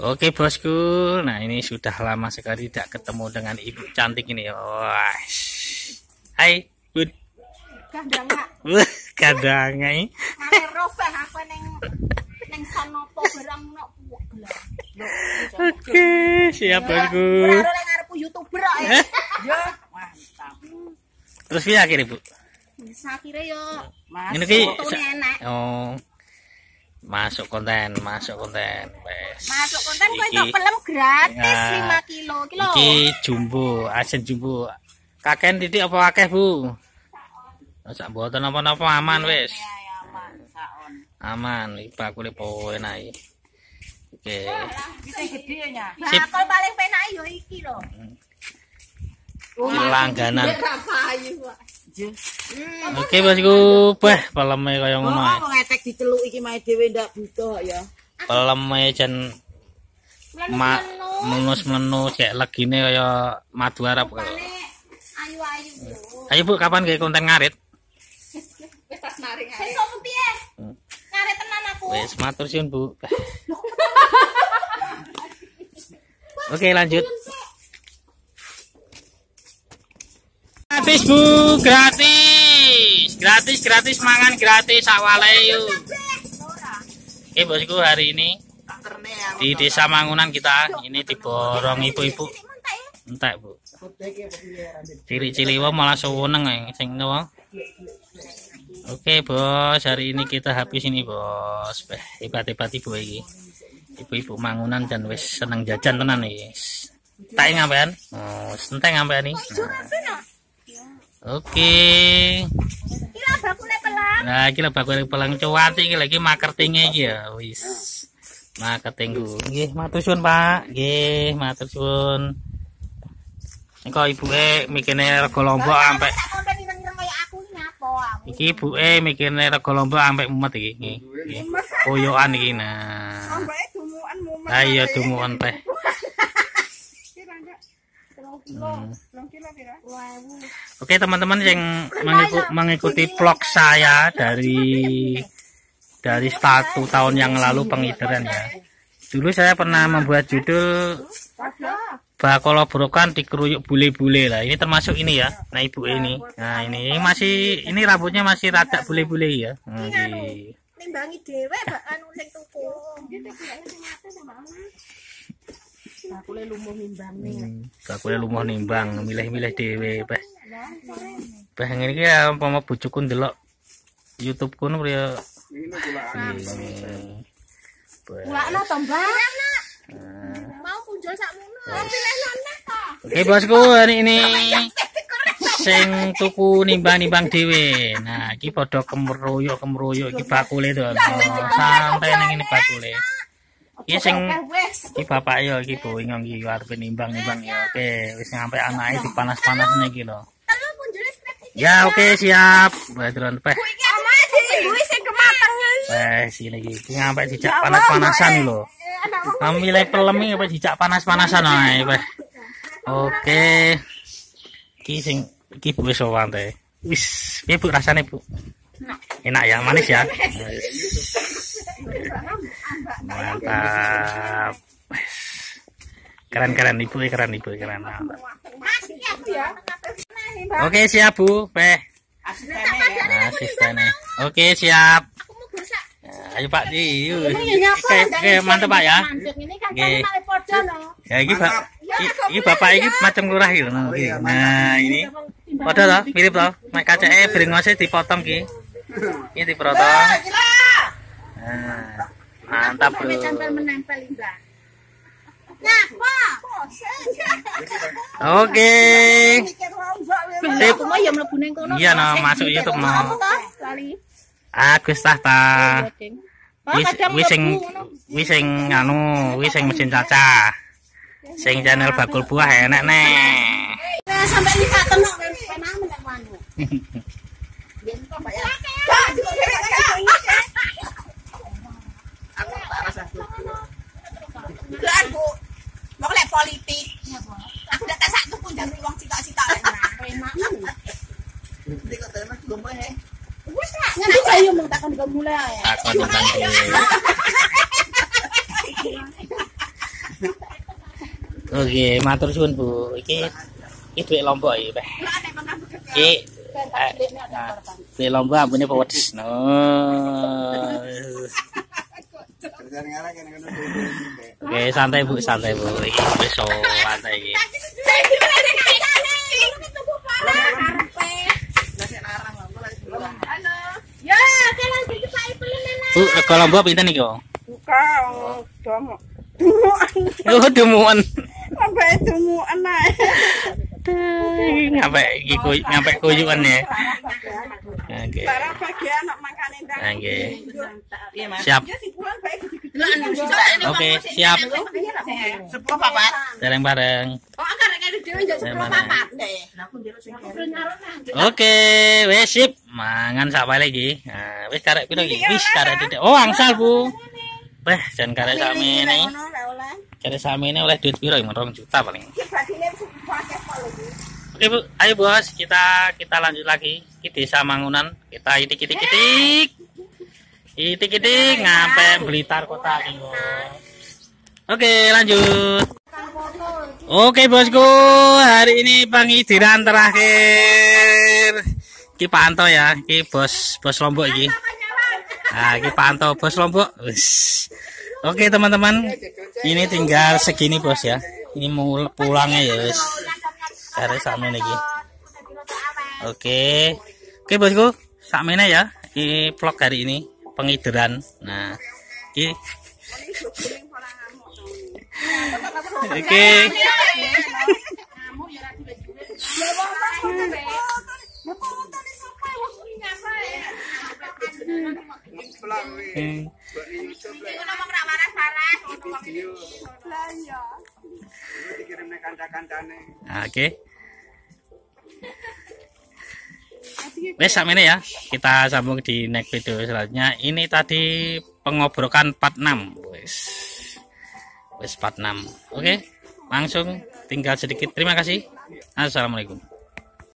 Oke bosku, nah ini sudah lama sekali tidak ketemu dengan ibu cantik ini. Wah, hai bud. Kadang Wah, kadang ini. Mane robah apa neng neng sono po barang no gelar. Oke, siap bosku. YouTuber ya. Mantap. Terus ya akhirnya bu. Bisa kira yo. Mas, Ini ki oh masuk konten, masuk konten. Wes. Masuk konten kowe Iki- entuk pelem gratis Ya. 5 kilo. Kilo. Iki jumbo, asen jumbo. Kakek titik apa akeh bu? Sak mboten apa-apa aman wis. ya ya. Aman, iki bakule po enak iki. Oke. Bisa gede ya nya. Sip. Bakal paling penak yo iki lho. Langganan. Je. Oke bosku, bah peleme kaya Oh, ngono ae. wong etek diceluk iki mae dhewe ndak butuh ya. Peleme jan ma menus menus kayak legine kaya madu Arab kok. Ayu-ayu. Ayo Bu, kapan kayak konten ngarit? Sesuk piye? Ngaret tenan aku. Wes matur siun Bu. Oke, lanjut. Gratis Bu, gratis. Gratis, gratis mangan gratis awale yuk. Oke bosku hari ini di desa Mangunan kita ini diborong ibu-ibu entek Bu. Cili-cili wong malah seweneng ae sing. Oke bos, hari ini kita habis ini bos. Hebat-hebat ibu iki. Ibu-ibu mangunan dan wis seneng jajan tenan iki. Tak ngampean? Oh, sentek ngampean iki. Nah. Oke. Kira bakule pelang. Nah, iki lho bakul pelang cuwati iki lagi marketingnya iki ya. Wis. Marketingku. Nggih, matur suwun, Pak. Nggih, matur suwun. Engko ibuke mikirne rego lombok aku iki ibuke mikirne rego lombok sampe mumet iki. Nggih. Koyokan iki nah. Ambake dumukan mumet. Ah iya dumukan teh. Kira enggak? 3 kilo. 2 kilo kira. Oke teman-teman yang mengiku- mengikuti vlog saya dari dari satu tahun yang lalu pengidaran ya. Dulu saya pernah membuat judul Bakolo Brokan dikeruyuk bule-bule lah. Ini termasuk ini ya. Nah ibu ini. Nah ini masih ini rambutnya masih rada bule-bule ya. Nah, di- Nimbangi anu sing tuku. Bakule lumuh nimbang nih. Hmm, bakule lumah nimbang, milih-milih dhewe, Bah. Bah ngene iki ya umpama bojoku ndelok YouTube ku ya. Kulakno to, Mbak? Mau punjul sakmono. Oke bosku, hari ini sing tuku nimbang-nimbang dhewe. Nah, iki padha kemroyok kemroyok iki bakule to. Oh, santai ning ini bakule. Iki sing Wes. iki bapak yo iki boing iki arepe nimbang-nimbang ya. Oke, wis nyampe anake dipanas-panasne iki lho. Ya oke siap. Bateran peh. Wes sini iki. Nyampe dijak panas-panasan lho. Kamu milih pelem iki apa dijak panas-panasan ae peh. Oke. Iki sing iki wis sowan teh. Wis, piye Bu rasane Bu? Enak ya, manis ya. Mantap. Wes. Keren-keren ibu, keren ibu, keren. Mantap. Ya. Oke siap Bu, peh. Asistennya ya. Oke siap. Aku mau gosak. Ya, ayo Pak Di. Oke, oke, mantap Pak ya. Kan Oke. kan male podo no. Ya ini Pak. i- Ini Bapak ini macam lurah gitu. Nah. Nah, ini. Padha toh, mirip toh. Mek kacake brengose dipotong ki. Ini dipotong. Nah, mantap, Bro. Nyapa? Oke. Sip. Mau kono. Iya, no, masuk YouTube. Kali. Agus tahta. Wis sing wis sing anu, wis sing mesin caca. Sing channel bakul buah nih. Nah, sampai manu. Yen kok Mbak ya. Kak, juga kira Aku tak rasa. Kan, Bu. Mau lek politik. Aku udah tak satu pun dari uang cita-cita lek nah. Enak. Nanti kok temen belum eh. Wis lah. Nganti ke mulai. Tentang Oke, matur suwun Bu. Iki iki duit lombok iki, Teh. Iki eh, nah, duit lombok ambune pewedes. No. Oke, santai Bu, santai Bu. Iki wis santai iki. Ya, kalian iki Pak Ipin Bu, rego lombok pinten iki, Kong? Buka, domo. Oh, dumuan. Sampai dumuan ae. Iki kuy, ya. Oke. Tara bagian anak makane ndang. Oke. Iya, Mas. Siap. Ya bae Oke, siap. Sepuluh papat. Bareng-bareng. Oh, Oke, sip. Mangan sak wae lagi. Nah, wis karek piro iki? Wis karek titik. Oh, angsal, Bu. Wah, jan karek oleh. Karek sakmene oleh duit piro? 2 juta paling. Iki. Oke, Bu. Ayo, Bos. Kita kita lanjut lagi. Ki desa Mangunan. Kita itik-itik-itik. Itik-itik ngampe Blitar kota iki. Oke, lanjut. Oke bosku, hari ini pengidiran terakhir. Ki Panto ya, ki bos bos Lombok iki. Nah, ki Panto bos Lombok. Oke teman-teman, ini tinggal segini bos ya. Ini mau pulangnya ya wis. Cari sakmene iki. Oke. Oke bosku, sakmene ya. Ini vlog hari ini pengidiran. Nah, ki Oke. Hmm. Iku ngomong ra waras-waras. Oke. Wes samene ya. Kita sambung di next video selanjutnya. Ini tadi pengobrokan part 6. Wes. Wes part 6. Oke. Langsung tinggal sedikit. Terima kasih. Assalamualaikum.